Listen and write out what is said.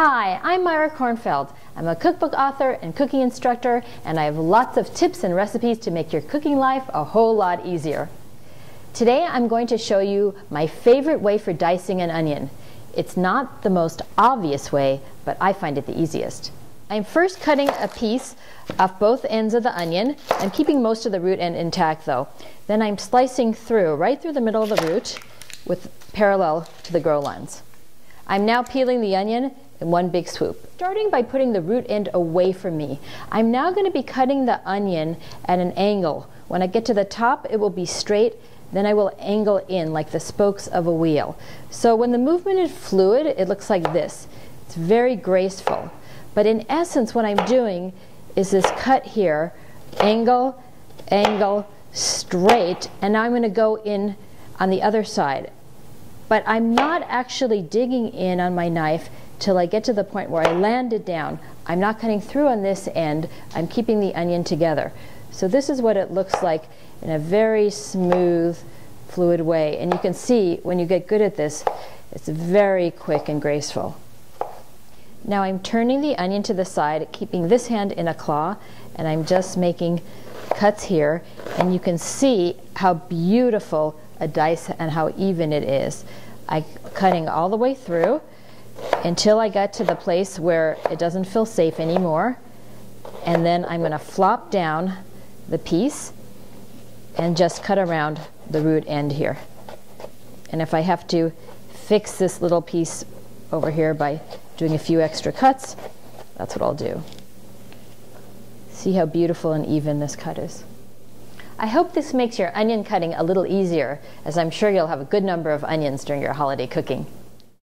Hi, I'm Myra Kornfeld. I'm a cookbook author and cooking instructor, and I have lots of tips and recipes to make your cooking life a whole lot easier. Today I'm going to show you my favorite way for dicing an onion. It's not the most obvious way, but I find it the easiest. I'm first cutting a piece off both ends of the onion. I'm keeping most of the root end intact though. Then I'm slicing through, right through the middle of the root with parallel to the grow lines. I'm now peeling the onion in one big swoop. Starting by putting the root end away from me, I'm now going to be cutting the onion at an angle. When I get to the top, it will be straight, then I will angle in like the spokes of a wheel. So when the movement is fluid, it looks like this. It's very graceful. But in essence, what I'm doing is this cut here, angle, angle, straight, and now I'm going to go in on the other side. But I'm not actually digging in on my knife till I get to the point where I land it down. I'm not cutting through on this end, I'm keeping the onion together. So this is what it looks like in a very smooth, fluid way. And you can see when you get good at this, it's very quick and graceful. Now I'm turning the onion to the side, keeping this hand in a claw, and I'm just making cuts here. And you can see how beautiful a dice and how even it is. I'm cutting all the way through until I got to the place where it doesn't feel safe anymore. And then I'm going to flop down the piece and just cut around the root end here. And if I have to fix this little piece over here by doing a few extra cuts, that's what I'll do. See how beautiful and even this cut is. I hope this makes your onion cutting a little easier, as I'm sure you'll have a good number of onions during your holiday cooking.